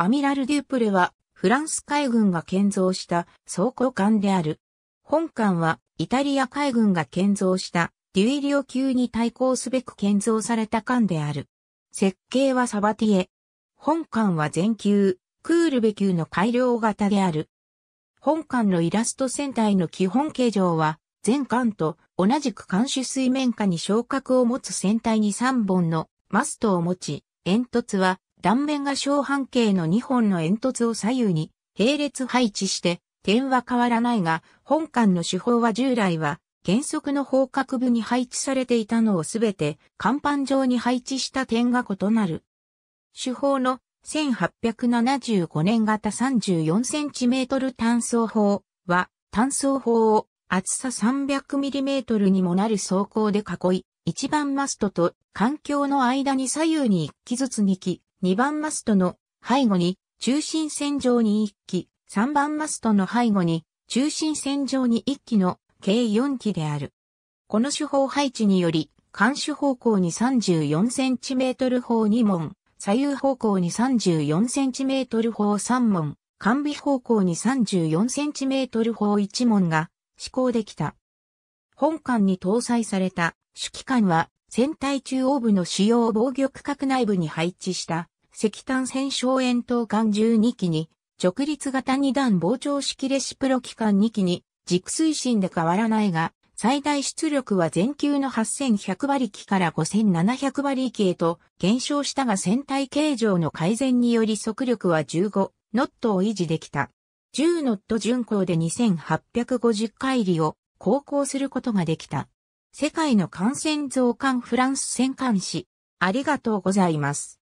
アミラル・デュプレはフランス海軍が建造した装甲艦である。本艦はイタリア海軍が建造したデュイリオ級に対抗すべく建造された艦である。設計はサバティエ。本艦は全級、クールベ級の改良型である。本艦のイラスト船体の基本形状は、全艦と同じく艦首水面下に昇格を持つ船体に3本のマストを持ち、煙突は断面が小半径の2本の煙突を左右に並列配置して点は変わらないが、本艦の手法は従来は原則の方角部に配置されていたのをすべて甲板上に配置した点が異なる。手法の1875年型 34cm 単装砲は単装砲を厚さ 300mm にもなる装甲で囲い、一番マストと環境の間に左右に1機ずつ2機、2番マストの背後に中心線上に1機、3番マストの背後に中心線上に1機の計4機である。この手法配置により、監視方向に 34cm 砲2門、左右方向に 34cm 砲3門、完備方向に 34cm 砲1門が施行できた。本艦に搭載された主機関は船体中央部の主要防御区画内部に配置した石炭戦小円筒艦12機に直立型2段膨張式レシプロ機関2機に軸推進で変わらないが、最大出力は全級の8100馬力から5700馬力へと減少したが船体形状の改善により速力は15ノットを維持できた。10ノット巡航で2850海里を航行することができた。世界の感染増加フランス戦艦史。ありがとうございます。